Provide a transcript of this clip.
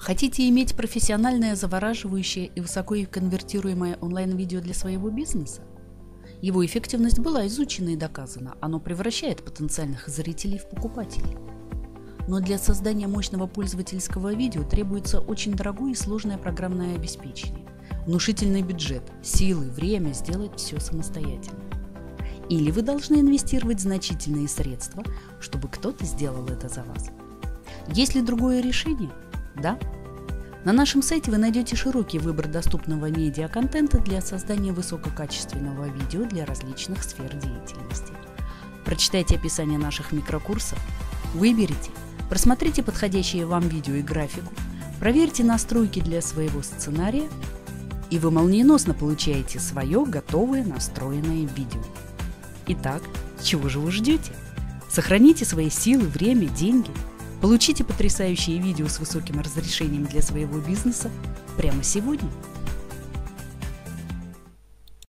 Хотите иметь профессиональное, завораживающее и высоко конвертируемое онлайн-видео для своего бизнеса? Его эффективность была изучена и доказана. Оно превращает потенциальных зрителей в покупателей. Но для создания мощного пользовательского видео требуется очень дорогое и сложное программное обеспечение, внушительный бюджет, силы, время сделать все самостоятельно. Или вы должны инвестировать значительные средства, чтобы кто-то сделал это за вас. Есть ли другое решение? Да. На нашем сайте вы найдете широкий выбор доступного медиа-контента для создания высококачественного видео для различных сфер деятельности. Прочитайте описание наших микрокурсов, выберите, просмотрите подходящие вам видео и графику, проверьте настройки для своего сценария, и вы молниеносно получаете свое готовое настроенное видео. Итак, чего же вы ждете? Сохраните свои силы, время, деньги. Получите потрясающие видео с высоким разрешением для своего бизнеса прямо сегодня.